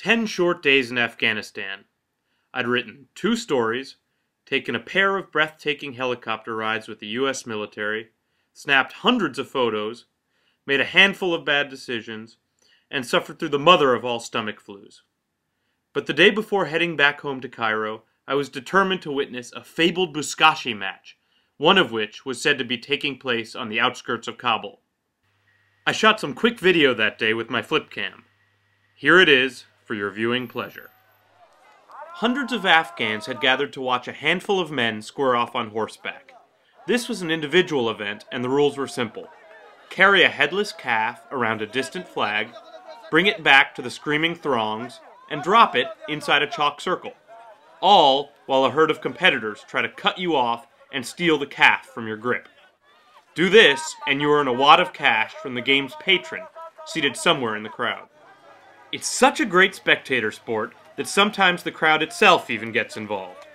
10 short days in Afghanistan. I'd written two stories, taken a pair of breathtaking helicopter rides with the US military, snapped hundreds of photos, made a handful of bad decisions, and suffered through the mother of all stomach flus. But the day before heading back home to Cairo, I was determined to witness a fabled Buzkashi match, one of which was said to be taking place on the outskirts of Kabul. I shot some quick video that day with my flip cam. Here it is for your viewing pleasure. Hundreds of Afghans had gathered to watch a handful of men square off on horseback. This was an individual event, and the rules were simple. Carry a headless calf around a distant flag, bring it back to the screaming throngs, and drop it inside a chalk circle. All while a herd of competitors try to cut you off and steal the calf from your grip. Do this, and you earn a wad of cash from the game's patron, seated somewhere in the crowd. It's such a great spectator sport that sometimes the crowd itself even gets involved.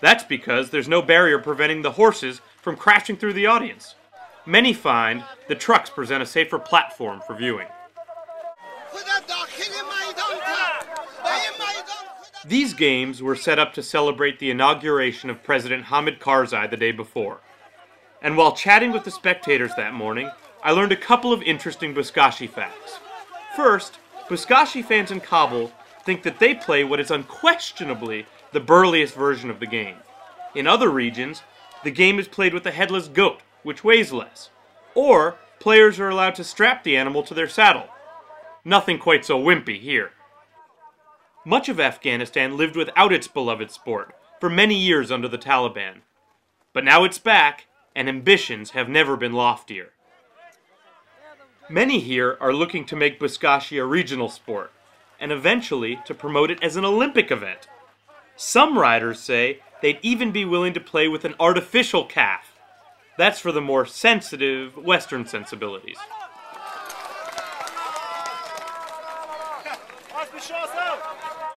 That's because there's no barrier preventing the horses from crashing through the audience. Many find the trucks present a safer platform for viewing. These games were set up to celebrate the inauguration of President Hamid Karzai the day before. And while chatting with the spectators that morning, I learned a couple of interesting Buzkashi facts. First, Buzkashi fans in Kabul think that they play what is unquestionably the burliest version of the game. In other regions, the game is played with a headless goat, which weighs less. Or, players are allowed to strap the animal to their saddle. Nothing quite so wimpy here. Much of Afghanistan lived without its beloved sport for many years under the Taliban. But now it's back, and ambitions have never been loftier. Many here are looking to make Buzkashi a regional sport, and eventually to promote it as an Olympic event. Some riders say they'd even be willing to play with an artificial calf. That's for the more sensitive Western sensibilities.